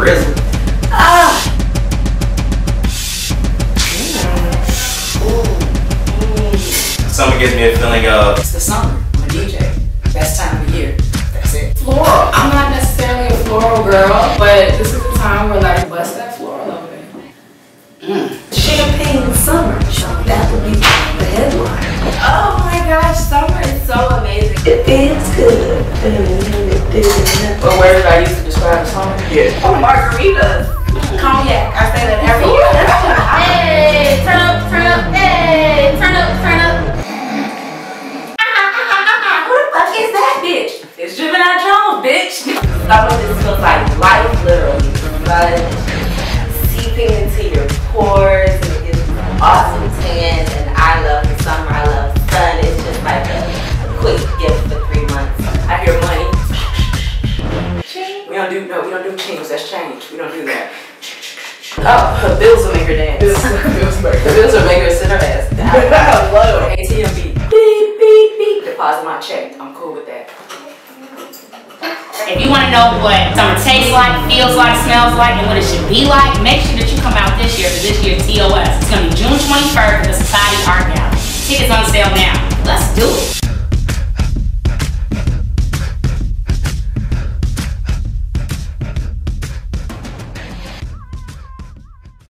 prison. Ah! Summer gives me a feeling of. It's the summer. I'm a DJ. Best time of year. That's it. Floral. I'm not necessarily a floral girl, but this is the time where like bust that floral open. Mm. Champagne summer. That would be the headline. Oh my gosh, summer is so amazing. It feels good. But where did I used to margaritas. Cognac. I say that every year. hey, turn up, turn up, hey, turn up, turn up. Who the fuck is that bitch? It's Juvenile Jones, bitch. Some of this feels like life, literally. But no, we don't do kings. That's change. We don't do that. Oh, bills will make her dance. Bills- bills make her- The bills will make her sit her ass down. I love it. ATM beep, beep, beep, beep. Deposit my check. I'm cool with that. If you want to know what summer tastes like, feels like, smells like, and what it should be like, make sure that you come out this year for this year's TOS. It's going to be June 21st at the Society Art Gallery. Tickets on sale now. Let's do it.